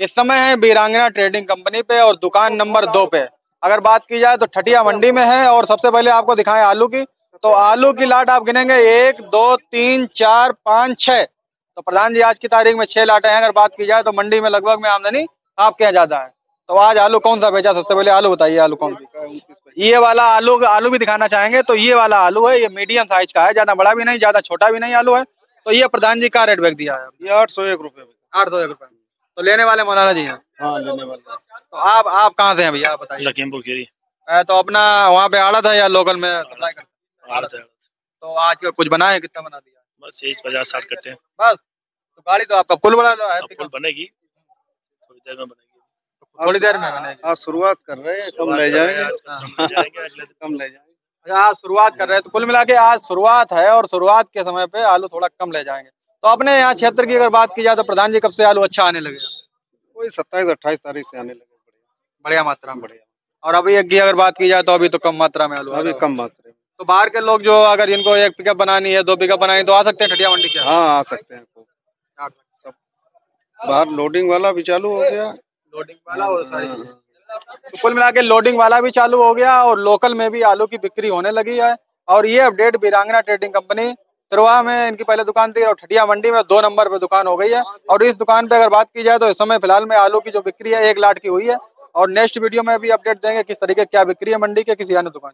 इस समय है बीरांगना ट्रेडिंग कंपनी पे और दुकान नंबर दो पे। अगर बात की जाए तो ठटिया मंडी में है और सबसे पहले आपको दिखाएँ आलू की। तो आलू की लाट आप गिनेंगे एक दो तीन चार पाँच छह। तो प्रधान जी आज की तारीख में छह लाटें हैं। अगर बात की जाए तो मंडी में लगभग में आमदनी आपके यहाँ ज़्यादा है। तो आज आलू कौन सा बेचा? सबसे पहले आलू बताइए आलू कौन? ये वाला आलू आलू भी दिखाना चाहेंगे तो ये वाला आलू है ये मीडियम साइज़ का है ज़्यादा बड़ा भी नहीं ज़्यादा छोटा भी नहीं आलू है। तो ये प्रधान जी का रेट बैग दिया है। ये आठ सौ एक रुपए। आठ सौ एक रुपए। तो लेने वाले मौलाना जी हैं। हाँ लेने वाले। तो आप आप कहाँ से हैं भैया आप बताइए। लखीमपुर खीरी। तो अपना वहाँ पे आड़त है या लोकल में सप्लाई करते आड़त? तो आज का कुछ बना है कितना बना दिया? बस यही पचास साठ कट्टे हैं। बस तो गाड़ी तो आपका फुल बना है बनेगी। थोड़ी देर में बनेगी। थोड़ी देर में बनेगी। आज शुरुआत कर रहे हैं कम ले जाएँगे। कम ले जाएँगे। अच्छा आज शुरुआत कर रहे हैं तो कुल मिला के आज शुरुआत है और शुरुआत के समय पे आलू थोड़ा कम ले जाएँगे। तो अपने यहाँ क्षेत्र की अगर बात की जाए तो प्रधान जी कब से आलू अच्छा आने लगे? कोई सत्ताईस अट्ठाईस तारीख से आने लगे। बढ़िया बढ़िया मात्रा में। बढ़िया और अभी एक की अगर बात की जाए तो अभी तो कम मात्रा में आलू अभी कम मात्रा में। तो बाहर के लोग जो अगर इनको एक पिकअप बनानी है दो पिकअप बनानी है तो आ सकते हैं ठटिया मंडी के हाँ आ सकते हैं। बाहर लोडिंग वाला भी चालू हो गया। लोडिंग वाला और सारी हाँ, तो कुल मिला के लोडिंग वाला भी चालू हो गया और लोकल में भी आलू की बिक्री होने लगी है। और ये अपडेट वीरांगना ट्रेडिंग कंपनी तिरवा में इनकी पहले दुकान थी और ठटिया मंडी में दो नंबर पे दुकान हो गई है और इस दुकान पे अगर बात की जाए तो इस समय फ़िलहाल में आलू की जो बिक्री है, एक लाख की हुई है और नेक्स्ट वीडियो में भी अपडेट देंगे किस तरीके क्या बिक्री है मंडी के, किसी अन्य दुकान।